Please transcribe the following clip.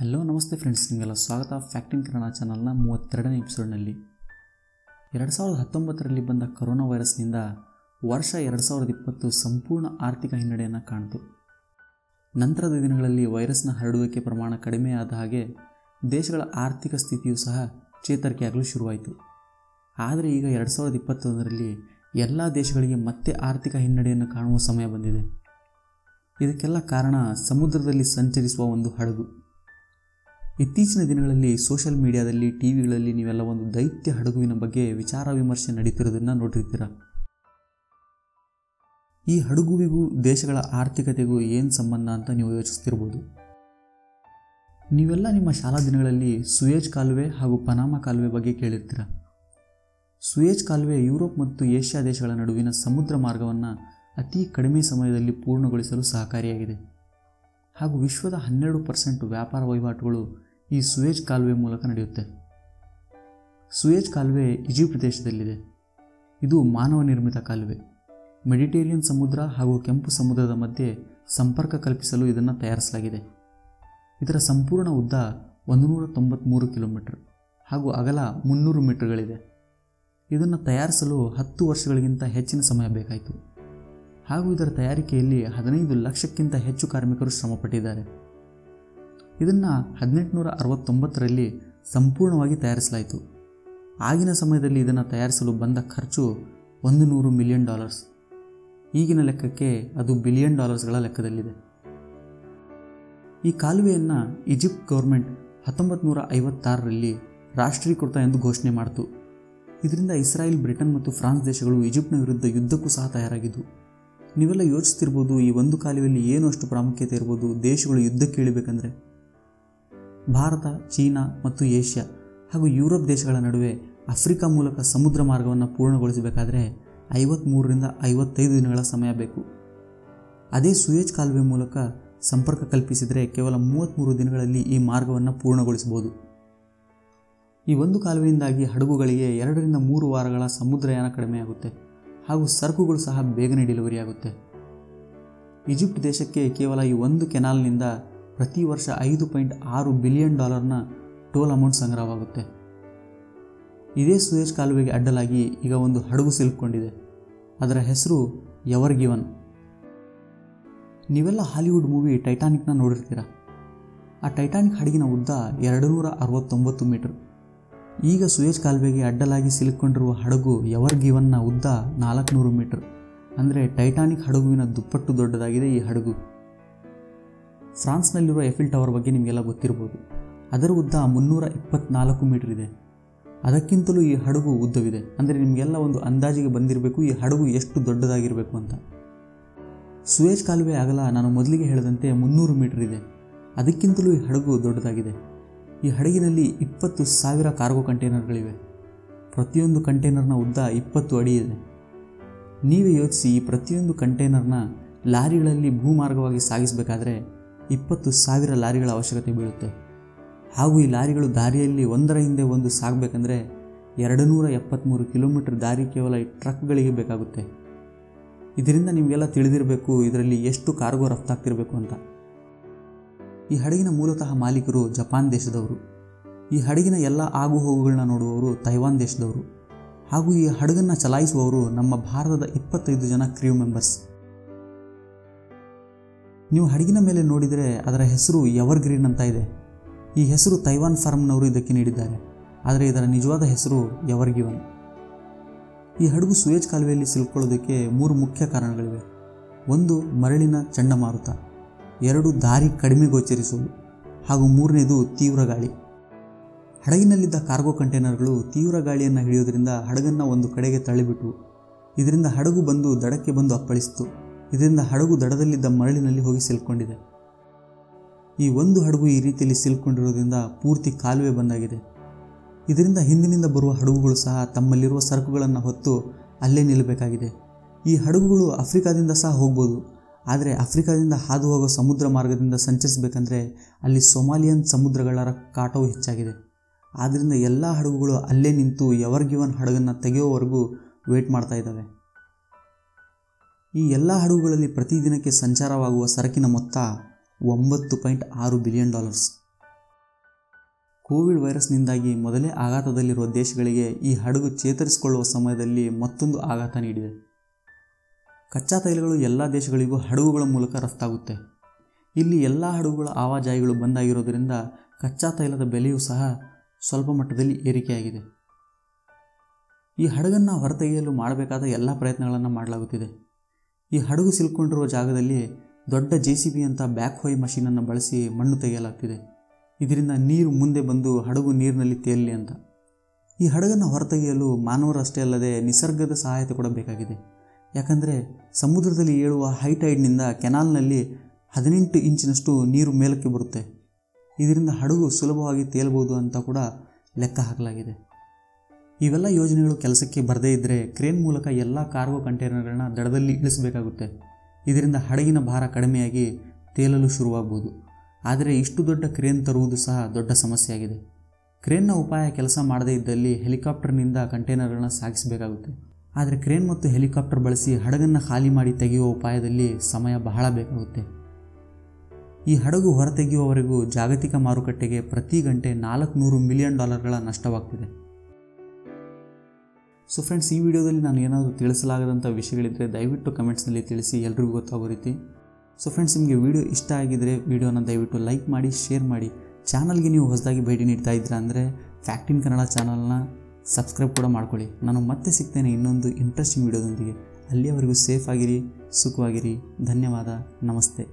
Hello ನಮಸ್ತೆ friends ನಿಮಗೆಲ್ಲ ಸ್ವಾಗತ. ಫ್ಯಾಕ್ಟಿಂಗ್ ಕನ್ನಡ ಚಾನಲ್ನ ಮೂವತ್ತೆರಡನೇ ಎಪಿಸೋಡ್ನಲ್ಲಿ ಎರಡು ಸಾವಿರದ ಹತ್ತೊಂಬತ್ತರಲ್ಲಿ ಬಂದ ಕೊರೋನಾ ವೈರಸ್ನಿಂದ ವರ್ಷ ಎರಡು ಸಾವಿರದ ಇಪ್ಪತ್ತು ಸಂಪೂರ್ಣ ಆರ್ಥಿಕ ಹಿನ್ನಡೆಯನ್ನು ಕಾಣಿತು. ನಂತರದ ದಿನಗಳಲ್ಲಿ ವೈರಸ್ನ ಹರಡುವಿಕೆ ಪ್ರಮಾಣ ಕಡಿಮೆಯಾದ ಹಾಗೆ ದೇಶಗಳ ಆರ್ಥಿಕ ಸ್ಥಿತಿಯೂ ಸಹ ಚೇತರಿಕೆಯಾಗಲು ಶುರುವಾಯಿತು. ಆದರೆ ಈಗ ಎರಡು ಸಾವಿರದ ಇಪ್ಪತ್ತೊಂದರಲ್ಲಿ ಎಲ್ಲ ದೇಶಗಳಿಗೆ ಮತ್ತೆ ಆರ್ಥಿಕ ಹಿನ್ನಡೆಯನ್ನು ಕಾಣುವ ಸಮಯ ಬಂದಿದೆ. ಇದಕ್ಕೆಲ್ಲ ಕಾರಣ ಸಮುದ್ರದಲ್ಲಿ ಸಂಚರಿಸುವ ಒಂದು ಹಡಗು. ಇತ್ತೀಚಿನ ದಿನಗಳಲ್ಲಿ ಸೋಷಿಯಲ್ ಮೀಡಿಯಾದಲ್ಲಿ ಟಿ ವಿಗಳಲ್ಲಿ ನೀವೆಲ್ಲ ಒಂದು ದೈತ್ಯ ಹಡಗುವಿನ ಬಗ್ಗೆ ವಿಚಾರ ವಿಮರ್ಶೆ ನಡೀತಿರೋದನ್ನು ನೋಡಿರ್ತೀರ. ಈ ಹಡಗುವಿಗೂ ದೇಶಗಳ ಆರ್ಥಿಕತೆಗೂ ಏನು ಸಂಬಂಧ ಅಂತ ನೀವು ಯೋಚಿಸ್ತಿರ್ಬೋದು? ನೀವೆಲ್ಲ ನಿಮ್ಮ ಶಾಲಾ ದಿನಗಳಲ್ಲಿ ಸುಯೇಜ್ ಕಾಲುವೆ ಹಾಗೂ ಪನಾಮ ಕಾಲುವೆ ಬಗ್ಗೆ ಕೇಳಿರ್ತೀರ. ಸುಯೇಜ್ ಕಾಲುವೆ ಯುರೋಪ್ ಮತ್ತು ಏಷ್ಯಾ ದೇಶಗಳ ನಡುವಿನ ಸಮುದ್ರ ಮಾರ್ಗವನ್ನು ಅತಿ ಕಡಿಮೆ ಸಮಯದಲ್ಲಿ ಪೂರ್ಣಗೊಳಿಸಲು ಸಹಕಾರಿಯಾಗಿದೆ. ಹಾಗೂ ವಿಶ್ವದ ಹನ್ನೆರಡು ಪರ್ಸೆಂಟ್ ವ್ಯಾಪಾರ ವಹಿವಾಟುಗಳು ಈ ಸುಯೇಜ್ ಕಾಲುವೆ ಮೂಲಕ ನಡೆಯುತ್ತೆ. ಸುಯೇಜ್ ಕಾಲುವೆ ಈಜಿಪ್ಟ್ ದೇಶದಲ್ಲಿದೆ ಇದು ಮಾನವ ನಿರ್ಮಿತ ಕಾಲುವೆ. ಮೆಡಿಟೇರಿಯನ್ ಸಮುದ್ರ ಹಾಗೂ ಕೆಂಪು ಸಮುದ್ರದ ಮಧ್ಯೆ ಸಂಪರ್ಕ ಕಲ್ಪಿಸಲು ಇದನ್ನು ತಯಾರಿಸಲಾಗಿದೆ. ಇದರ ಸಂಪೂರ್ಣ ಉದ್ದ ಒಂದು ನೂರ ತೊಂಬತ್ತ್ಮೂರು ಕಿಲೋಮೀಟರ್ ಹಾಗೂ ಅಗಲ ಮುನ್ನೂರು ಮೀಟರ್ಗಳಿದೆ. ಇದನ್ನು ತಯಾರಿಸಲು ಹತ್ತು ವರ್ಷಗಳಿಗಿಂತ ಹೆಚ್ಚಿನ ಸಮಯ ಬೇಕಾಯಿತು. ಹಾಗೂ ಇದರ ತಯಾರಿಕೆಯಲ್ಲಿ ಹದಿನೈದು ಲಕ್ಷಕ್ಕಿಂತ ಹೆಚ್ಚು ಕಾರ್ಮಿಕರು ಶ್ರಮಪಟ್ಟಿದ್ದಾರೆ. ಇದನ್ನು ಹದಿನೆಂಟುನೂರ ಅರವತ್ತೊಂಬತ್ತರಲ್ಲಿ ಸಂಪೂರ್ಣವಾಗಿ ತಯಾರಿಸಲಾಯಿತು. ಆಗಿನ ಸಮಯದಲ್ಲಿ ಇದನ್ನು ತಯಾರಿಸಲು ಬಂದ ಖರ್ಚು ಒಂದು ನೂರು ಮಿಲಿಯನ್ ಡಾಲರ್ಸ್. ಈಗಿನ ಲೆಕ್ಕಕ್ಕೆ ಅದು ಬಿಲಿಯನ್ ಡಾಲರ್ಸ್ಗಳ ಲೆಕ್ಕದಲ್ಲಿದೆ. ಈ ಕಾಲುವೆಯನ್ನು ಈಜಿಪ್ಟ್ ಗೌರ್ಮೆಂಟ್ ಹತ್ತೊಂಬತ್ತು ನೂರ ಐವತ್ತಾರರಲ್ಲಿ ರಾಷ್ಟ್ರೀಕೃತ ಎಂದು ಘೋಷಣೆ ಮಾಡಿತು. ಇದರಿಂದ ಇಸ್ರಾಯೇಲ್, ಬ್ರಿಟನ್ ಮತ್ತು ಫ್ರಾನ್ಸ್ ದೇಶಗಳು ಈಜಿಪ್ಟ್ನ ವಿರುದ್ಧ ಯುದ್ಧಕ್ಕೂ ಸಹ ತಯಾರಾಗಿದ್ದವು ನೀವೆಲ್ಲ ಯೋಚಿಸ್ತಿರ್ಬೋದು ಈ ಒಂದು ಕಾಲುವೆಯಲ್ಲಿ ಏನು ಅಷ್ಟು ಪ್ರಾಮುಖ್ಯತೆ ಇರ್ಬೋದು ದೇಶಗಳು ಯುದ್ಧಕ್ಕೆ ಇಳಿಬೇಕಂದ್ರೆ. ಭಾರತ, ಚೀನಾ ಮತ್ತು ಏಷ್ಯಾ ಹಾಗೂ ಯುರೋಪ್ ದೇಶಗಳ ನಡುವೆ ಆಫ್ರಿಕಾ ಮೂಲಕ ಸಮುದ್ರ ಮಾರ್ಗವನ್ನು ಪೂರ್ಣಗೊಳಿಸಬೇಕಾದರೆ ಐವತ್ತ್ಮೂರರಿಂದ ಐವತ್ತೈದು ದಿನಗಳ ಸಮಯ ಬೇಕು. ಅದೇ ಸುಯೇಜ್ ಕಾಲುವೆ ಮೂಲಕ ಸಂಪರ್ಕ ಕಲ್ಪಿಸಿದರೆ ಕೇವಲ ಮೂವತ್ತ್ಮೂರು ದಿನಗಳಲ್ಲಿ ಈ ಮಾರ್ಗವನ್ನು ಪೂರ್ಣಗೊಳಿಸಬಹುದು. ಈ ಒಂದು ಕಾಲುವೆಯಿಂದಾಗಿ ಹಡಗುಗಳಿಗೆ ಎರಡರಿಂದ ಮೂರು ವಾರಗಳ ಸಮುದ್ರಯಾನ ಕಡಿಮೆಯಾಗುತ್ತೆ ಹಾಗೂ ಸರಕುಗಳು ಸಹ ಬೇಗನೆ ಡೆಲಿವರಿ ಆಗುತ್ತೆ. ಈಜಿಪ್ಟ್ ದೇಶಕ್ಕೆ ಕೇವಲ ಈ ಒಂದು ಕೆನಾಲ್ನಿಂದ ಪ್ರತಿ ವರ್ಷ ಐದು ಪಾಯಿಂಟ್ ಆರು ಬಿಲಿಯನ್ ಡಾಲರ್ನ ಟೋಲ್ ಅಮೌಂಟ್ ಸಂಗ್ರಹವಾಗುತ್ತೆ. ಇದೇ ಸುಯೇಜ್ ಕಾಲುವೆಗೆ ಅಡ್ಡಲಾಗಿ ಈಗ ಒಂದು ಹಡಗು ಸಿಲುಕೊಂಡಿದೆ ಅದರ ಹೆಸರು ಎವರ್ ಗಿವನ್ ನೀವೆಲ್ಲ ಹಾಲಿವುಡ್ ಮೂವಿ ಟೈಟಾನಿಕ್ನ ನೋಡಿರ್ತೀರ? ಆ ಟೈಟಾನಿಕ್ ಹಡಗಿನ ಉದ್ದ ಎರಡು ನೂರ ಅರವತ್ತೊಂಬತ್ತು ಮೀಟರ್. ಈಗ ಸುಯೇಜ್ ಕಾಲುವೆಗೆ ಅಡ್ಡಲಾಗಿ ಸಿಲುಕೊಂಡಿರುವ ಹಡಗು ಎವರ್ ಗಿವನ್ನ ಉದ್ದ ನಾಲ್ಕುನೂರು ಮೀಟರ್. ಅಂದರೆ ಟೈಟಾನಿಕ್ ಹಡಗುವಿನ ದುಪ್ಪಟ್ಟು ದೊಡ್ಡದಾಗಿದೆ ಈ ಹಡಗು. ಫ್ರಾನ್ಸ್ನಲ್ಲಿರುವ ಎಫಿಲ್ ಟವರ್ ಬಗ್ಗೆ ನಿಮಗೆಲ್ಲ ಗೊತ್ತಿರ್ಬೋದು. ಅದರ ಉದ್ದ ಮುನ್ನೂರ ಇಪ್ಪತ್ನಾಲ್ಕು ಮೀಟರ್ ಇದೆ. ಅದಕ್ಕಿಂತಲೂ ಈ ಹಡಗು ಉದ್ದವಿದೆ. ಅಂದರೆ ನಿಮಗೆಲ್ಲ ಒಂದು ಅಂದಾಜಿಗೆ ಬಂದಿರಬೇಕು ಈ ಹಡಗು ಎಷ್ಟು ದೊಡ್ಡದಾಗಿರಬೇಕು ಅಂತ. ಸುಯೇಜ್ ಕಾಲುವೆ ಆಗಲ ನಾನು ಮೊದಲಿಗೆ ಹೇಳಿದಂತೆ ಮುನ್ನೂರು ಮೀಟರ್ ಇದೆ. ಅದಕ್ಕಿಂತಲೂ ಈ ಹಡಗು ದೊಡ್ಡದಾಗಿದೆ. ಈ ಹಡಗಿನಲ್ಲಿ ಇಪ್ಪತ್ತು ಸಾವಿರ ಕಾರ್ಗೋ ಕಂಟೈನರ್ಗಳಿವೆ. ಪ್ರತಿಯೊಂದು ಕಂಟೈನರ್ನ ಉದ್ದ ಇಪ್ಪತ್ತು ಅಡಿ ಇದೆ. ನೀವೇ ಯೋಚಿಸಿ ಈ ಪ್ರತಿಯೊಂದು ಕಂಟೈನರ್ನ ಲಾರಿಗಳಲ್ಲಿ ಭೂಮಾರ್ಗವಾಗಿ ಸಾಗಿಸಬೇಕಾದ್ರೆ ಇಪ್ಪತ್ತು ಸಾವಿರ ಲಾರಿಗಳ ಅವಶ್ಯಕತೆ ಬೀಳುತ್ತೆ. ಹಾಗೂ ಈ ಲಾರಿಗಳು ದಾರಿಯಲ್ಲಿ ಒಂದರ ಹಿಂದೆ ಒಂದು ಸಾಗಬೇಕಂದ್ರೆ ಎರಡು ನೂರ ಎಪ್ಪತ್ತ್ಮೂರು ಕಿಲೋಮೀಟರ್ ದಾರಿ ಕೇವಲ ಈ ಟ್ರಕ್ಗಳಿಗೆ ಬೇಕಾಗುತ್ತೆ. ಇದರಿಂದ ನಿಮಗೆಲ್ಲ ತಿಳಿದಿರಬೇಕು, ಇದರಲ್ಲಿ ಎಷ್ಟು ಕಾರ್ಗೋ ರಫ್ತಾಗ್ತಿರಬೇಕು ಅಂತ. ಈ ಹಡಗಿನ ಮೂಲತಃ ಮಾಲೀಕರು ಜಪಾನ್ ದೇಶದವರು. ಈ ಹಡಗಿನ ಎಲ್ಲ ಆಗು ಹೋಗುಗಳನ್ನ ನೋಡುವವರು ತೈವಾನ್ ದೇಶದವರು. ಹಾಗೂ ಈ ಹಡಗನ್ನು ಚಲಾಯಿಸುವವರು ನಮ್ಮ ಭಾರತದ ಇಪ್ಪತ್ತೈದು ಜನ ಕ್ರ್ಯೂ ಮೆಂಬರ್ಸ್. ನೀವು ಹಡಗಿನ ಮೇಲೆ ನೋಡಿದರೆ ಅದರ ಹೆಸರು ಎವರ್ ಗ್ರೀನ್ ಅಂತ ಇದೆ. ಈ ಹೆಸರು ತೈವಾನ್ ಫಾರ್ಮ್ನವರು ಇದಕ್ಕೆ ನೀಡಿದ್ದಾರೆ. ಆದರೆ ಇದರ ನಿಜವಾದ ಹೆಸರು ಎವರ್ ಗಿವನ್ ಈ ಹಡಗು ಸುಯೇಜ್ ಕಾಲುವೆಯಲ್ಲಿ ಸಿಲುಕೊಳ್ಳೋದಕ್ಕೆ ಮೂರು ಮುಖ್ಯ ಕಾರಣಗಳಿವೆ. ಒಂದು ಮರಳಿನ ಚಂಡಮಾರುತ. ಎರಡು ದಾರಿ ಕಡಿಮೆ ಗೋಚರಿಸುವುದು. ಹಾಗೂ ಮೂರನೇದು ತೀವ್ರ ಗಾಳಿ. ಹಡಗಿನಲ್ಲಿದ್ದ ಕಾರ್ಗೋ ಕಂಟೈನರ್ಗಳು ತೀವ್ರ ಗಾಳಿಯನ್ನು ಹಿಡಿಯೋದ್ರಿಂದ ಹಡಗನ್ನು ಒಂದು ಕಡೆಗೆ ತಳ್ಳಿಬಿಟ್ಟು ಇದರಿಂದ ಹಡಗು ಬಂದು ದಡಕ್ಕೆ ಬಂದು ಅಪ್ಪಳಿಸಿತು. ಇದರಿಂದ ಹಡಗು ದಡದಲ್ಲಿದ್ದ ಮರಳಿನಲ್ಲಿ ಹೋಗಿ ಸಿಲ್ಕೊಂಡಿದೆ. ಈ ಒಂದು ಹಡಗು ಈ ರೀತಿಯಲ್ಲಿ ಸಿಲ್ಕೊಂಡಿರೋದ್ರಿಂದ ಪೂರ್ತಿ ಕಾಲುವೆ ಬಂದಾಗಿದೆ. ಇದರಿಂದ ಹಿಂದಿನಿಂದ ಬರುವ ಹಡಗುಗಳು ಸಹ ತಮ್ಮಲ್ಲಿರುವ ಸರಕುಗಳನ್ನು ಹೊತ್ತು ಅಲ್ಲೇ ನಿಲ್ಲಬೇಕಾಗಿದೆ. ಈ ಹಡಗುಗಳು ಆಫ್ರಿಕಾದಿಂದ ಸಹ ಹೋಗ್ಬೋದು. ಆದರೆ ಆಫ್ರಿಕಾದಿಂದ ಹಾದು ಹೋಗೋ ಸಮುದ್ರ ಮಾರ್ಗದಿಂದ ಸಂಚರಿಸಬೇಕಂದ್ರೆ ಅಲ್ಲಿ ಸೊಮಾಲಿಯನ್ ಸಮುದ್ರಗಳ ಕಾಟವು ಹೆಚ್ಚಾಗಿದೆ. ಆದ್ದರಿಂದ ಎಲ್ಲ ಹಡಗುಗಳು ಅಲ್ಲೇ ನಿಂತು ಎವರ್ ಗಿವನ್ ಹಡಗನ್ನು ತೆಗೆಯೋವರೆಗೂ ವೇಟ್ ಮಾಡ್ತಾ ಇದ್ದಾವೆ. ಈ ಎಲ್ಲ ಹಡಗುಗಳಲ್ಲಿ ಪ್ರತಿದಿನಕ್ಕೆ ಸಂಚಾರವಾಗುವ ಸರಕಿನ ಮೊತ್ತ ಒಂಬತ್ತು ಪಾಯಿಂಟ್ ಆರು ಬಿಲಿಯನ್ ಡಾಲರ್ಸ್. ಕೋವಿಡ್ ವೈರಸ್ನಿಂದಾಗಿ ಮೊದಲೇ ಆಘಾತದಲ್ಲಿರುವ ದೇಶಗಳಿಗೆ ಈ ಹಡಗು ಚೇತರಿಸಿಕೊಳ್ಳುವ ಸಮಯದಲ್ಲಿ ಮತ್ತೊಂದು ಆಘಾತ ನೀಡಿದೆ. ಕಚ್ಚಾ ತೈಲಗಳು ಎಲ್ಲ ದೇಶಗಳಿಗೂ ಹಡಗುಗಳ ಮೂಲಕ ರಫ್ತಾಗುತ್ತೆ. ಇಲ್ಲಿ ಎಲ್ಲ ಹಡಗುಗಳ ಆವಾಜಾಯಿಗಳು ಬಂದಾಗಿರೋದರಿಂದ ಕಚ್ಚಾ ತೈಲದ ಬೆಲೆಯೂ ಸಹ ಸ್ವಲ್ಪ ಮಟ್ಟದಲ್ಲಿ ಏರಿಕೆಯಾಗಿದೆ. ಈ ಹಡಗನ್ನು ಹೊರತೆಗೆಯಲು ಮಾಡಬೇಕಾದ ಎಲ್ಲ ಪ್ರಯತ್ನಗಳನ್ನು ಮಾಡಲಾಗುತ್ತಿದೆ. ಈ ಹಡಗು ಸಿಲ್ಕೊಂಡಿರುವ ಜಾಗದಲ್ಲಿ ದೊಡ್ಡ ಜೆ ಸಿ ಬಿ ಅಂತ ಬ್ಯಾಕ್ ಹೋಯ್ ಮಷೀನನ್ನು ಬಳಸಿ ಮಣ್ಣು ತೆಗೆಯಲಾಗ್ತಿದೆ. ಇದರಿಂದ ನೀರು ಮುಂದೆ ಬಂದು ಹಡಗು ನೀರಿನಲ್ಲಿ ತೇಲಲಿ ಅಂತ. ಈ ಹಡಗನ್ನು ಹೊರತೆಗೆಯಲು ಮಾನವರಷ್ಟೇ ಅಲ್ಲದೆ ನಿಸರ್ಗದ ಸಹಾಯತೆ ಕೂಡ ಬೇಕಾಗಿದೆ. ಯಾಕಂದರೆ ಸಮುದ್ರದಲ್ಲಿ ಏಳುವ ಹೈಟೈಡ್ನಿಂದ ಕೆನಾಲ್ನಲ್ಲಿ ಹದಿನೆಂಟು ಇಂಚಿನಷ್ಟು ನೀರು ಮೇಲಕ್ಕೆ ಬರುತ್ತೆ. ಇದರಿಂದ ಹಡಗು ಸುಲಭವಾಗಿ ತೇಲಬಹುದು ಅಂತ ಕೂಡ ಲೆಕ್ಕ ಹಾಕಲಾಗಿದೆ. ಇವೆಲ್ಲ ಯೋಜನೆಗಳು ಕೆಲಸಕ್ಕೆ ಬರದೇ ಇದ್ದರೆ ಕ್ರೇನ್ ಮೂಲಕ ಎಲ್ಲ ಕಾರ್ಗೋ ಕಂಟೈನರ್ಗಳನ್ನ ದಡದಲ್ಲಿ ಇಳಿಸಬೇಕಾಗುತ್ತೆ. ಇದರಿಂದ ಹಡಗಿನ ಭಾರ ಕಡಿಮೆಯಾಗಿ ತೇಲಲು ಶುರುವಾಗ್ಬೋದು. ಆದರೆ ಇಷ್ಟು ದೊಡ್ಡ ಕ್ರೇನ್ ತರುವುದು ಸಹ ದೊಡ್ಡ ಸಮಸ್ಯೆಯಾಗಿದೆ. ಕ್ರೇನ್ನ ಉಪಾಯ ಕೆಲಸ ಮಾಡದೇ ಇದ್ದಲ್ಲಿ ಹೆಲಿಕಾಪ್ಟರ್ನಿಂದ ಕಂಟೈನರ್ಗಳನ್ನ ಸಾಗಿಸಬೇಕಾಗುತ್ತೆ. ಆದರೆ ಕ್ರೇನ್ ಮತ್ತು ಹೆಲಿಕಾಪ್ಟರ್ ಬಳಸಿ ಹಡಗನ್ನು ಖಾಲಿ ಮಾಡಿ ತೆಗೆಯುವ ಉಪಾಯದಲ್ಲಿ ಸಮಯ ಬಹಳ ಬೇಕಾಗುತ್ತೆ. ಈ ಹಡಗು ಹೊರತೆಗೆಯುವವರೆಗೂ ಜಾಗತಿಕ ಮಾರುಕಟ್ಟೆಗೆ ಪ್ರತಿ ಗಂಟೆ ನಾಲ್ಕುನೂರು ಮಿಲಿಯನ್ ಡಾಲರ್ಗಳ ನಷ್ಟವಾಗ್ತಿದೆ. ಸೊ ಫ್ರೆಂಡ್ಸ್ ಈ ವಿಡಿಯೋದಲ್ಲಿ ನಾನು ಏನಾದರೂ ತಿಳಿಸಲಾಗದಂಥ ವಿಷಯಗಳಿದ್ದರೆ ದಯವಿಟ್ಟು ಕಮೆಂಟ್ಸ್ನಲ್ಲಿ ತಿಳಿಸಿ, ಎಲ್ರಿಗೂ ಗೊತ್ತಾಗೋ ರೀತಿ ಸೊ ಫ್ರೆಂಡ್ಸ್ ನಿಮಗೆ ವಿಡಿಯೋ ಇಷ್ಟ ಆಗಿದ್ದರೆ ವಿಡಿಯೋನ ದಯವಿಟ್ಟು ಲೈಕ್ ಮಾಡಿ, ಶೇರ್ ಮಾಡಿ. ಚಾನಲ್ಗೆ ನೀವು ಹೊಸದಾಗಿ ಭೇಟಿ ನೀಡ್ತಾ ಇದ್ದೀರಾ ಅಂದರೆ ಫ್ಯಾಕ್ಟ್ ಇನ್ ಕನ್ನಡ ಚಾನಲ್ನ ಸಬ್ಸ್ಕ್ರೈಬ್ ಕೂಡ ಮಾಡ್ಕೊಳ್ಳಿ. ನಾನು ಮತ್ತೆ ಸಿಗ್ತೇನೆ ಇನ್ನೊಂದು ಇಂಟ್ರೆಸ್ಟಿಂಗ್ ವಿಡಿಯೋದೊಂದಿಗೆ. ಅಲ್ಲಿಯವರೆಗೂ ಸೇಫ್ ಆಗಿರಿ, ಸುಖವಾಗಿರಿ. ಧನ್ಯವಾದ. ನಮಸ್ತೆ.